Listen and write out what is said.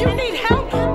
you need help,